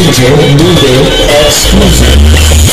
DJ Miguel Exclusive.